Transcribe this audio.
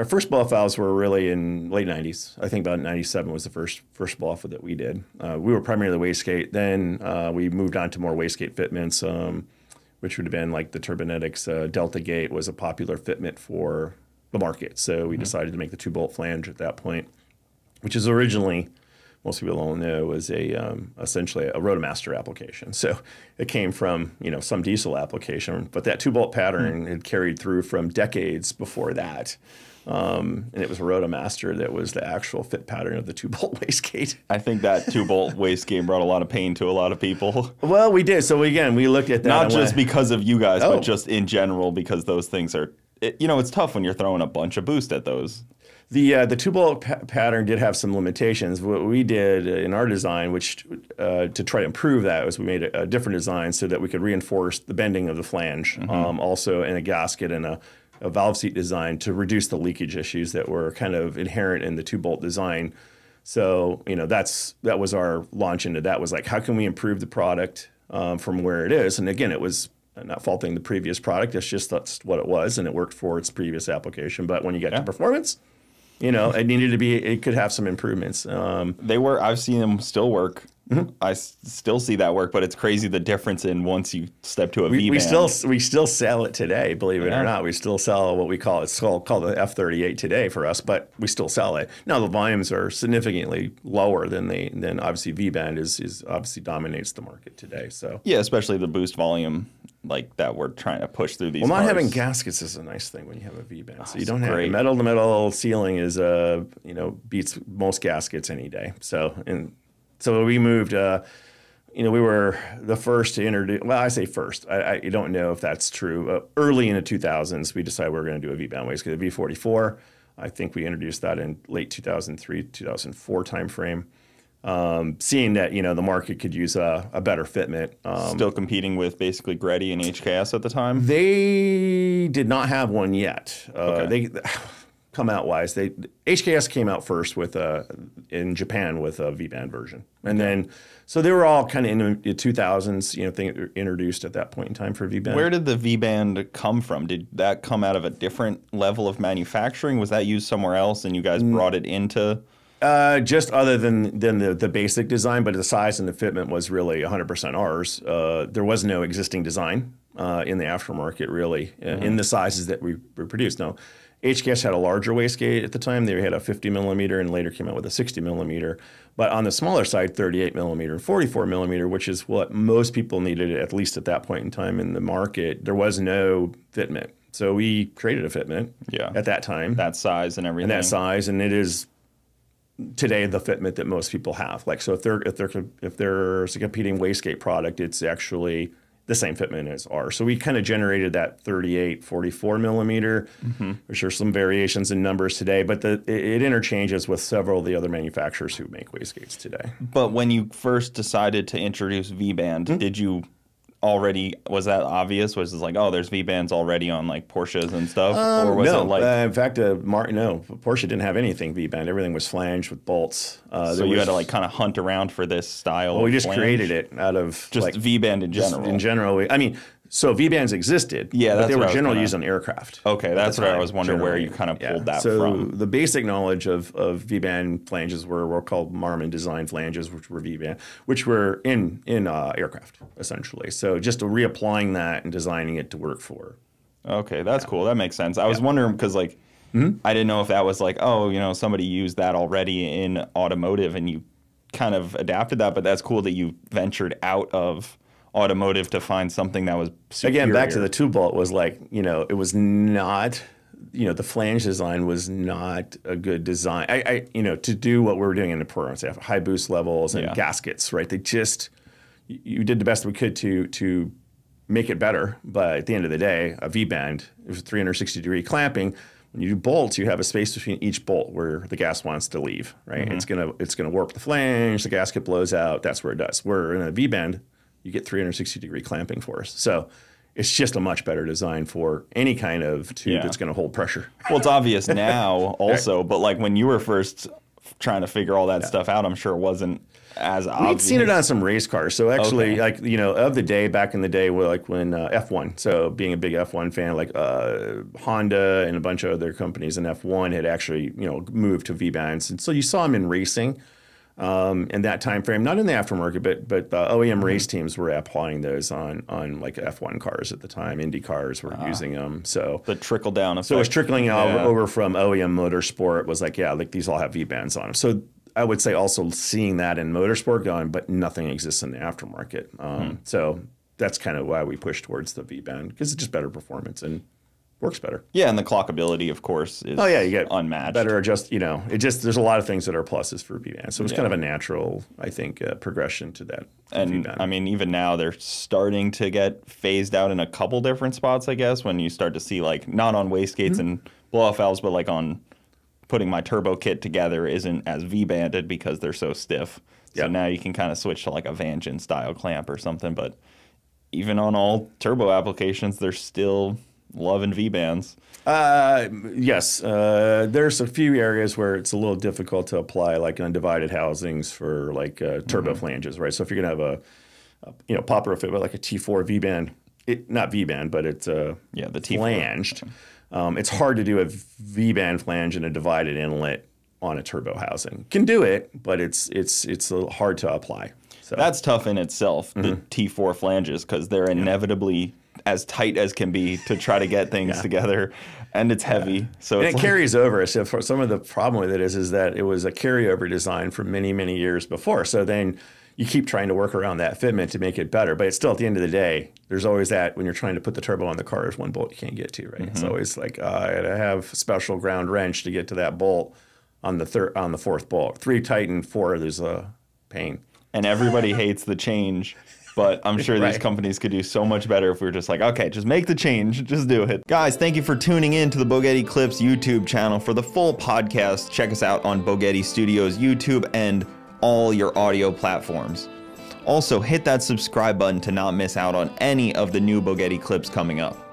our first blow off valves were really in late '90s. I think about '97 was the first first blow off that we did. Uh, we were primarily wastegate. Then uh, we moved on to more wastegate fitments, um, which would have been like the Turbonetics uh, Delta Gate was a popular fitment for the market. So we mm-hmm. decided to make the two bolt flange at that point, which is originally most people don't know was a um, essentially a Rotomaster application. So it came from you know some diesel application, but that two bolt pattern mm. had carried through from decades before that. Um, and it was a Rotomaster that was the actual fit pattern of the two bolt wastegate. I think that two bolt wastegate brought a lot of pain to a lot of people. Well, we did. So again, we looked at that. Not just went, because of you guys, oh. but just in general because those things are. It, you know, it's tough when you're throwing a bunch of boost at those. The uh, the two bolt pa pattern did have some limitations. What we did in our design, which uh, to try to improve that, was we made a, a, different design so that we could reinforce the bending of the flange, mm -hmm. um, also in a gasket and a, a, valve seat design to reduce the leakage issues that were kind of inherent in the two bolt design. So you know that's that was our launch into that was like how can we improve the product um, from where it is, and again it was not faulting the previous product. It's just that's what it was, and it worked for its previous application. But when you get yeah. to performance you know, it needed to be. It could have some improvements. Um, they were. I've seen them still work. Mm-hmm. I s- still see that work, but it's crazy the difference in once you step to a we, we still we still sell it today. Believe it yeah. or not, we still sell what we call it's called, called the F thirty eight today for us, but we still sell it. Now the volumes are significantly lower than the than obviously V band is is obviously dominates the market today. So yeah, especially the boost volume like that we're trying to push through these. Well, not cars. having gaskets is a nice thing when you have a V band. Oh, so you don't have metal to metal sealing is uh you know beats most gaskets any day. So and so we moved. Uh, you know, we were the first to introduce. Well, I say first. I, I don't know if that's true. Uh, early in the 2000s, we decided we were going to do a V band waste. The V44. I think we introduced that in late 2003, 2004 timeframe um, seeing that you know the market could use a, a better fitment. Um, Still competing with basically Greddy and HKS at the time. They did not have one yet. Uh, okay. They come out wise. They HKS came out first with a in Japan with a V band version, and okay. then so they were all kind of in the 2000s. You know, thing introduced at that point in time for V band. Where did the V band come from? Did that come out of a different level of manufacturing? Was that used somewhere else, and you guys brought it into? Uh, just other than than the, the basic design, but the size and the fitment was really 100% ours. Uh, there was no existing design uh, in the aftermarket really mm -hmm. in the sizes that we, we produced. Now, HKS had a larger wastegate at the time. They had a 50 millimeter and later came out with a 60 millimeter. But on the smaller side, 38 millimeter and 44 millimeter, which is what most people needed at least at that point in time in the market, there was no fitment. So we created a fitment yeah. at that time. That size and everything. And that size, and it is today the fitment that most people have. Like so, if they're if they're if there's a competing wastegate product, it's actually the same fitment as ours. So we kind of generated that 38, 44 millimeter. Mm-hmm. There's sure some variations in numbers today, but the, it, it, interchanges with several of the other manufacturers who make wastegates today. But when you first decided to introduce V band, mm-hmm. did you already was that obvious? Was it like, oh, there's V bands already on like Porsches and stuff, um, or was no. it like? Uh, in fact, uh, Mar- no, Porsche didn't have anything V band. Everything was flanged with bolts. Uh, so you was, had to like kind of hunt around for this style. Well, we just flange. created it out of just like, V band in general. in general, I mean, so V bands existed, yeah, but they were generally used on aircraft. Okay, that's what I was wondering generally. where you kind of pulled yeah. that so from. the basic knowledge of, of V band flanges were, were called Marmon design flanges, which were V band, which were in in uh, aircraft essentially. So just reapplying that and designing it to work for. Okay, that's yeah. cool. That makes sense. I was wondering because like mm-hmm. I didn't know if that was like oh you know somebody used that already in automotive and you kind of adapted that, but that's cool that you ventured out of automotive to find something that was superior. again back to the two bolt was like you know it was not you know the flange design was not a good design I, I you know to do what we were doing in the program so high boost levels and yeah. gaskets right they just you did the best we could to to make it better but at the end of the day a V band it was 360 degree clamping when you do bolts, you have a space between each bolt where the gas wants to leave, right? Mm -hmm. It's gonna it's gonna warp the flange, the gasket blows out. That's where it does. Where in a V band, you get 360 degree clamping force. So it's just a much better design for any kind of tube yeah. that's going to hold pressure. well, it's obvious now also, but like when you were first trying to figure all that yeah. stuff out, I'm sure it wasn't as obvious. We'd seen it on some race cars. So actually, Okay. like you know, of the day back in the day, where like when uh, F1. So being a big F1 fan, like uh, Honda and a bunch of other companies in F1 had actually you know moved to V bands, and so you saw them in racing. Um, in that time frame, not in the aftermarket, but but uh, OEM race Mm-hmm. teams were applying those on on like F1 cars at the time. Indy cars were using them. So the trickle down effect. so it was trickling over, Yeah. over from OEM motorsport was like, yeah, like these all have V bands on them. So I would say also seeing that in motorsport going, but nothing exists in the aftermarket. Um, Hmm. So that's kind of why we push towards the V band because it's just better performance and works better. Yeah, and the clockability, of course, is Oh yeah, you get unmatched. better adjust. You know, it just there's a lot of things that are pluses for V band. So it's Yeah. kind of a natural, I think, uh, progression to that And. I mean, even now they're starting to get phased out in a couple different spots, I guess, when you start to see like not on wastegates Mm-hmm. and blow off valves, but like on putting my turbo kit together isn't as V banded because they're so stiff. So now you can kind of switch to like a Vanjen style clamp or something. But even on all turbo applications, they're still loving V bands. Uh, yes, uh, there's a few areas where it's a little difficult to apply, like undivided housings for like uh, turbo Mm-hmm. flanges, right? So if you're gonna have a, a you know popper roof it with like a T4 V band, it not V band, but it's uh, Yeah, the T4. flanged. Um, it's hard to do a V band flange and a divided inlet on a turbo housing. Can do it, but it's it's it's a hard to apply. So That's tough in itself, the Mm-hmm. T4 flanges, because they're inevitably as tight as can be to try to get things Yeah. together, and it's heavy. So and it's it like- carries over. So for some of the problem with it is, is that it was a carryover design from many, many years before. So then you keep trying to work around that fitment to make it better. But it's still at the end of the day, there's always that when you're trying to put the turbo on the car, there's one bolt you can't get to, right? Mm-hmm. It's always like uh, I gotta have special ground wrench to get to that bolt on the third on the fourth bolt. Three tighten, four there's a pain. and everybody hates the change. But I'm sure these companies could do so much better if we were just like, okay, just make the change, just do it. Guys, thank you for tuning in to the Bogetti Clips YouTube channel. For the full podcast, check us out on Bogetti Studios YouTube and all your audio platforms. Also, hit that subscribe button to not miss out on any of the new Bogetti clips coming up.